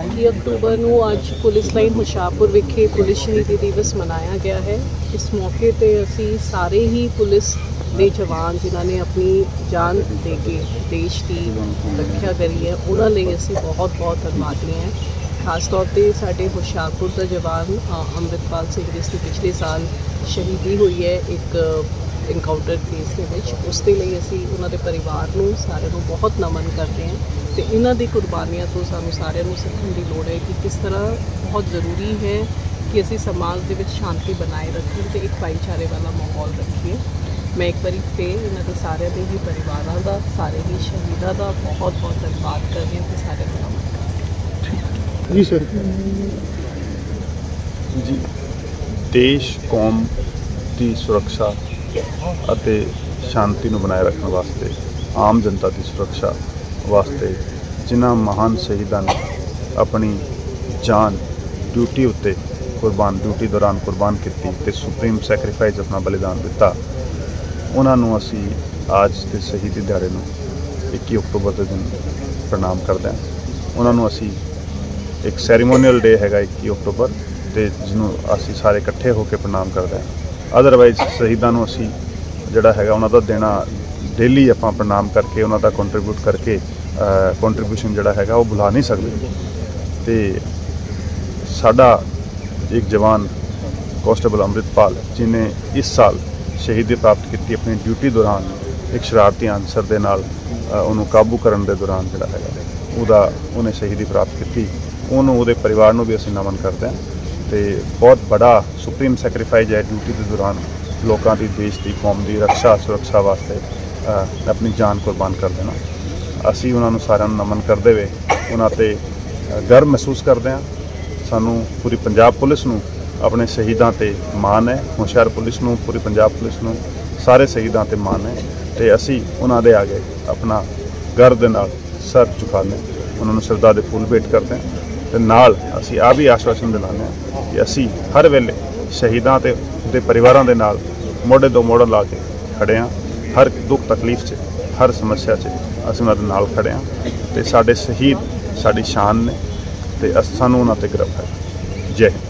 20 October ਨੂੰ ਅੱਜ police line Hoshiarpur ਵਿਖੇ ਪੁਲਿਸ ਸ਼ਹੀਦੀ ਦਿਵਸ ਮਨਾਇਆ ਗਿਆ ਹੈ। ਇਸ ਮੌਕੇ ਤੇ ਅਸੀਂ ਸਾਰੇ ਹੀ ਪੁਲਿਸ ਦੇ ਜਵਾਨ ਜਿਨ੍ਹਾਂ ਨੇ ਆਪਣੀ ਜਾਨ ਦੇ ਕੇ ਦੇਸ਼ ਦੀ ਰੱਖਿਆ ਕਰੀ ਹੈ, ਉਹਨਾਂ ਲਈ ਅਸੀਂ ਬਹੁਤ ਬਹੁਤ ਧੰਨਵਾਦੀ ਹਾਂ। ਖਾਸ ਤੌਰ ਤੇ ਸਾਡੇ ਹੁਸ਼ਿਆਰਪੁਰ ਦਾ ਜਵਾਨ ਅੰਮ੍ਰਿਤਪਾਲ ਸਿੰਘ, ਜਿਸ ਦੀ ਪਿਛਲੇ ਸਾਲ ਸ਼ਹੀਦੀ ਹੋਈ ਹੈ, ਇੱਕ ਇਨਕਾਊਂਟਰ ਕੇਸ ਦੇ ਵਿੱਚ ਉਸ ਦੇ ਲਈ ਅਸੀਂ ਉਹਨਾਂ ਦੇ ਪਰਿਵਾਰ ਨੂੰ ਸਾਰਿਆਂ ਨੂੰ ਬਹੁਤ ਨਮਨ ਕਰਦੇ ਹਾਂ ਤੇ ਇਹਨਾਂ ਦੀ ਕੁਰਬਾਨੀਆਂ ਤੋਂ ਸਾਨੂੰ ਸਾਰਿਆਂ ਨੂੰ ਸਿੱਖਣ ਦੀ ਲੋੜ ਹੈ ਕਿ ਕਿਸ ਤਰ੍ਹਾਂ ਬਹੁਤ ਜ਼ਰੂਰੀ ਹੈ ਕਿ ਅਸੀਂ ਸਮਾਜ ਦੇ ਵਿੱਚ ਸ਼ਾਂਤੀ ਬਣਾਏ ਰੱਖੀਏ ਤੇ ਇੱਕ ਭਾਈਚਾਰੇ ਵਾਲਾ ਮਾਹੌਲ ਰੱਖੀਏ। ਮੈਂ ਇੱਕ ਵਾਰੀ ਫੇਰ ਇਹਨਾਂ ਦੇ ਸਾਰਿਆਂ ਦੇ ਹੀ ਪਰਿਵਾਰਾਂ ਦਾ ਸਾਰੇ ਹੀ ਸ਼ਹੀਦਾਂ ਦਾ ਬਹੁਤ ਬਹੁਤ ਧੰਨਵਾਦ ਕਰਦੀ ਹਾਂ ਤੇ ਸਾਰਿਆਂ ਨੂੰ ਨਮਨ ਕਰਦੀ ਹਾਂ। ਜੀ ਸਰ ਜੀ। ਦੇਸ਼ ਕੌਮ ਦੀ ਸੁਰੱਖਿਆ ਅਤੇ ਸ਼ਾਂਤੀ ਨੂੰ ਬਣਾਏ ਰੱਖਣ ਵਾਸਤੇ, ਆਮ ਜਨਤਾ ਦੀ ਸੁਰੱਖਿਆ ਵਾਸਤੇ ਜਿਨ੍ਹਾਂ ਮਹਾਨ ਸ਼ਹੀਦਾਂ ਨੇ ਆਪਣੀ ਜਾਨ ਡਿਊਟੀ ਉੱਤੇ ਕੁਰਬਾਨ, ਡਿਊਟੀ ਦੌਰਾਨ ਕੁਰਬਾਨ ਕੀਤੀ ਤੇ ਸੁਪਰੀਮ ਸੈਕਰੀਫਾਈਸ ਆਪਣਾ ਬਲੀਦਾਨ ਦਿੱਤਾ, ਉਹਨਾਂ ਨੂੰ ਅਸੀਂ ਅੱਜ ਦੇ ਸ਼ਹੀਦੀ ਦਿਹਾੜੇ ਨੂੰ 21 ਅਕਤੂਬਰ ਦੇ ਦਿਨ ਪ੍ਰਣਾਮ ਕਰਦੇ ਹਾਂ। ਉਹਨਾਂ ਨੂੰ ਅਸੀਂ ਇੱਕ ਸੈਰੀਮੋਨੀਅਲ ਡੇ ਹੈਗਾ 21 ਅਕਤੂਬਰ ਤੇ ਜਿਹਨੂੰ ਅਸੀਂ ਸਾਰੇ ਇਕੱਠੇ ਹੋ ਕੇ ਪ੍ਰਣਾਮ ਕਰਦੇ ਹਾਂ। ਅਦਰਵਾਈਜ਼ ਸ਼ਹੀਦਾਂ ਨੂੰ ਅਸੀਂ ਜਿਹੜਾ ਹੈਗਾ ਉਹਨਾਂ ਦਾ ਦੇਣਾ ਡੇਲੀ ਆਪਾਂ ਪ੍ਰਣਾਮ ਕਰਕੇ, ਉਹਨਾਂ ਦਾ ਕੰਟਰੀਬਿਊਟ ਕਰਕੇ ਕੰਟਰੀਬਿਊਸ਼ਨ ਜਿਹੜਾ ਹੈਗਾ ਉਹ ਭੁਲਾ ਨਹੀਂ ਸਕਦੇ। ਤੇ ਸਾਡਾ ਇੱਕ ਜਵਾਨ ਕਾਂਸਟੇਬਲ ਅੰਮ੍ਰਿਤਪਾਲ ਜਿਨੇ ਇਸ ਸਾਲ ਸ਼ਹੀਦੀ ਪ੍ਰਾਪਤ ਕੀਤੀ ਆਪਣੀ ਡਿਊਟੀ ਦੌਰਾਨ ਇੱਕ ਸ਼ਰਾਰਤੀ ਅਨਸਰ ਦੇ ਨਾਲ ਉਹਨੂੰ ਕਾਬੂ ਕਰਨ ਦੇ ਦੌਰਾਨ ਜਿਹੜਾ ਹੈਗਾ, ਉਹਦਾ ਉਹਨੇ ਸ਼ਹੀਦੀ ਪ੍ਰਾਪਤ ਕੀਤੀ। ਉਹਨੂੰ ਉਹਦੇ ਪਰਿਵਾਰ ਨੂੰ ਵੀ ਅਸੀਂ ਨਮਨ ਕਰਦੇ ਹਾਂ। ਤੇ ਬਹੁਤ ਬੜਾ ਸੁਪਰੀਮ ਸੈਕਰੀਫਾਈਸ ਹੈ ਡਿਊਟੀ ਦੇ ਦੌਰਾਨ ਲੋਕਾਂ ਦੀ ਦੇਸ਼ ਦੀ ਕੌਮ ਦੀ ਰੱਖਿਆ ਸੁਰੱਖਿਆ ਵਾਸਤੇ ਅ, ਆਪਣੀ ਜਾਨ ਕੁਰਬਾਨ ਕਰ ਦੇਣਾ। ਅਸੀਂ ਉਹਨਾਂ ਨੂੰ ਸਾਰਿਆਂ ਨੂੰ ਨਮਨ ਕਰਦੇ ਹੋਏ ਉਹਨਾਂ ਤੇ ਗਰਵ ਮਹਿਸੂਸ ਕਰਦੇ ਹਾਂ। ਸਾਨੂੰ ਪੂਰੀ ਪੰਜਾਬ ਪੁਲਿਸ ਨੂੰ ਆਪਣੇ ਸ਼ਹੀਦਾਂ ਤੇ ਮਾਣ ਹੈ। ਹੁਸ਼ਿਆਰ ਪੁਲਿਸ ਨੂੰ ਪੂਰੀ ਪੰਜਾਬ ਪੁਲਿਸ ਨੂੰ ਸਾਰੇ ਸ਼ਹੀਦਾਂ ਤੇ ਮਾਣ ਹੈ ਤੇ ਅਸੀਂ ਉਹਨਾਂ ਦੇ ਅੱਗੇ ਆਪਣਾ ਗਰਵ ਦੇ ਨਾਲ ਸਰ ਝੁਕਾਉਂਦੇ ਹਾਂ। ਉਹਨਾਂ ਨੂੰ ਸ਼ਰਧਾ ਦੇ ਫੁੱਲ ਭੇਟ ਕਰਦੇ ਹਾਂ। ਤੇ ਨਾਲ ਅਸੀਂ ਆ ਵੀ ਆਸ਼ਵਾਸਨ ਦਿਲਾਉਂਦੇ ਹਾਂ ਕਿ ਅਸੀਂ ਹਰ ਵੇਲੇ ਸ਼ਹੀਦਾਂ ਤੇ ਦੇ ਪਰਿਵਾਰਾਂ ਦੇ ਨਾਲ ਮੋਢੇ ਤੋਂ ਮੋਢਾ ਲਾ ਕੇ ਖੜੇ ਹਾਂ। ਹਰ ਦੁੱਖ ਤਕਲੀਫ 'ਚ, ਹਰ ਸਮੱਸਿਆ 'ਚ ਅਸੀਂ ਉਹਨਾਂ ਦੇ ਨਾਲ ਖੜੇ ਹਾਂ ਤੇ ਸਾਡੇ ਸ਼ਹੀਦ ਸਾਡੀ ਸ਼ਾਨ ਨੇ ਤੇ ਅਸ- ਸਾਨੂੰ ਉਹਨਾਂ ਤੇ ਗਰਵ ਹੈ। ਜੈ ਹਿੰਦ।